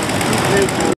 that